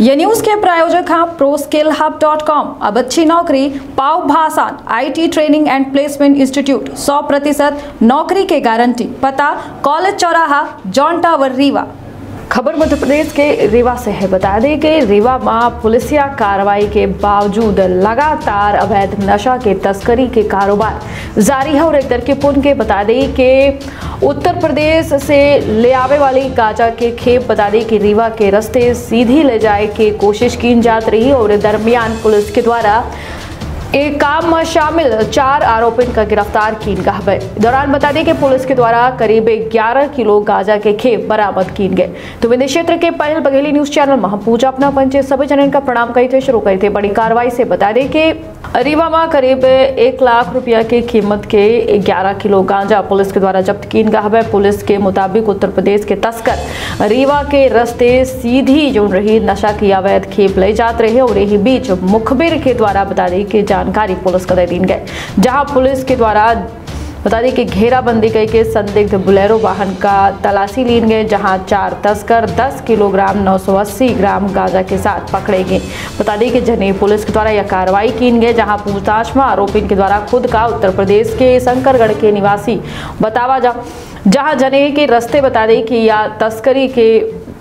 ये न्यूज़ के प्रायोजक हैं pro skill hub dot com अब अच्छी नौकरी पाओ भाषण IT training and placement institute 100 प्रतिशत नौकरी के गारंटी। पता, कॉलेज चौराहा, जॉन टावर, रीवा। खबर मध्य प्रदेश के रीवा से है। बता दें कि रीवा में पुलिसिया कार्रवाई के बावजूद लगातार अवैध नशा के तस्करी के कारोबार। जारी है और एक दर के पुन के बता दें कि उत्तर प्रदेश से ले आवे वाली गांजा के खेप बता दें कि रीवा के रास्ते सीधी ले जाए की कोशिश की जात रही और दरमियान पुलिस के द्वारा एक काम में शामिल चार आरोपियों का गिरफ़्तार किन गए दौरान बता दें कि पुलिस के द्वारा करीब 11 किलो गांजा के खेप बरामद किए गए। तो विदेश क्षेत्र के पहल बघेली न्यूज़ चैनल महापूजा अपना पंचे सभी जनन का प्रणाम कही थे शुरू करी थे बड़ी कार्रवाई से बता दें कि रीवा में करीब एक लाख रुपया की कीमत के 11 किलो गांजा पुलिस के द्वारा जब्त की किन है। पुलिस के मुताबिक उत्तर प्रदेश के तस्कर रीवा के रस्ते सीधी जो रही नशा की अवैध खेप ले जाते रहे और यही बीच मुखबिर के द्वारा बता दी कि जानकारी पुलिस को दे दी गए जहाँ पुलिस के द्वारा बता दें कि घेराबंदी के संदिग्ध बुलेरो वाहन का तलाशी लीन गए, जहाँ चार तस्कर 10 किलोग्राम 980 ग्राम गांजा के साथ पकड़े गए। बता दें कि जने पुलिस के द्वारा यह कार्रवाई की गई, जहाँ पूछताछ में आरोपी के द्वारा खुद का उत्तर प्रदेश के शंकरगढ़ के निवासी बतावा जा जहाँ जने के रस्ते बता दें कि या तस्करी के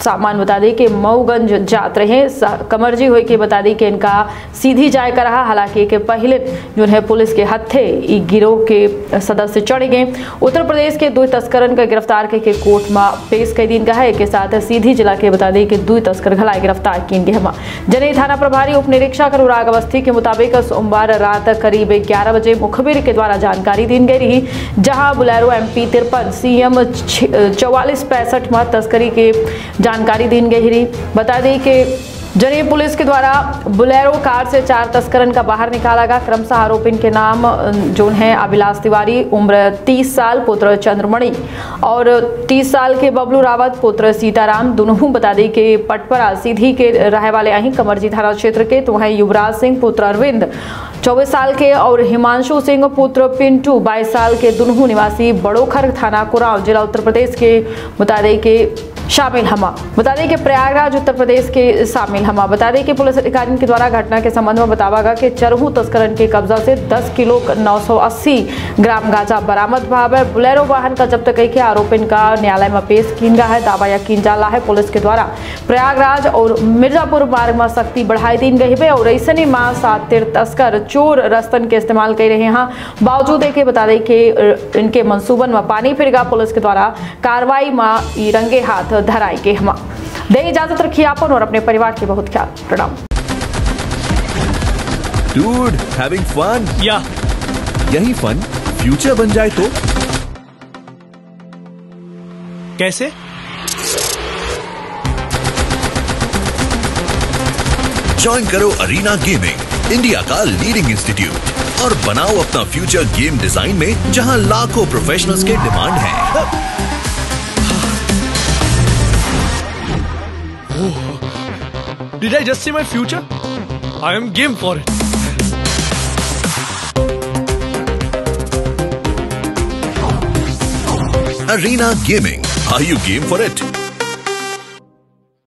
सामान बता दें कि मऊगंज जात रहे। कमरजी हुए के बता दी कि इनका सीधी जाय कर रहा। हालाँकि के पहले जो है पुलिस के हथे गिरोह के सदस्य चढ़ गए। उत्तर प्रदेश के दो तस्करन का गिरफ़्तार करके कोर्ट में पेश कर दिन का है। के साथ सीधी जिला के बता दें कि दो तस्कर घलाए गिरफ़्तार किन गए हम जनई थाना प्रभारी उप निरीक्षक अनुराग अवस्थी के मुताबिक सोमवार रात करीब ग्यारह बजे मुखबिर के द्वारा जानकारी दी गई रही, जहाँ बुलेरो एम पी तिरपन सी एम चौवालीस पैंसठ में तस्करी के जानकारी दी गई बता दी कि ज़रिए पुलिस के द्वारा बुलेरो कार से चार तस्करन का बाहर निकाला गया। क्रमशः आरोपी के नाम, जो है, अभिलाष तिवारी, उम्र 30 साल, पुत्र चंद्रमणि और 30 साल के बबलू रावत, पुत्र सीताराम। दोनों बता दी कि पटपरा सीधी के रहने वाले अही कमरजी थाना क्षेत्र के। तो वहीं युवराज सिंह, पुत्र अरविंद, चौबीस साल के और हिमांशु सिंह, पुत्र पिंटू, बाईस साल के दोनों निवासी बड़ोखर थाना, कुराव, जिला उत्तर प्रदेश के। बता दें कि शामिल हमा। बता दें कि प्रयागराज उत्तर प्रदेश के शामिल हमा। बता दें कि पुलिस अधिकारियों के द्वारा घटना के संबंध में बतावा गया कि चरहू तस्करन के कब्जा से 10 किलो 980 ग्राम गांजा बरामद भाव है। बुलेरो वाहन का जब्त कई के आरोपी का न्यायालय में पेश किन गया है। दावा यकीन जाला है पुलिस के द्वारा। प्रयागराज और मिर्जापुर मार्ग में सख्ती बढ़ाई दी गई है और ऐसे माँ सातिर तस्कर चोर रस्तन के इस्तेमाल कर रहे हैं। बावजूद एक बता दें कि इनके मनसूबन में पानी फिर पुलिस के द्वारा कार्रवाई में रंगे हाथ धराई के हम। दे इजाज़त रखिए आपन और अपने परिवार के बहुत ख्याल। प्रणाम। Dude, having fun? या यही फन फ्यूचर बन जाए तो? कैसे? ज्वाइन करो अरीना गेमिंग इंडिया का लीडिंग इंस्टीट्यूट और बनाओ अपना फ्यूचर गेम डिज़ाइन में जहाँ लाखों प्रोफेशनल्स के डिमांड है। Did I just see my future? I am game for it. Arena Gaming. Are you game for it?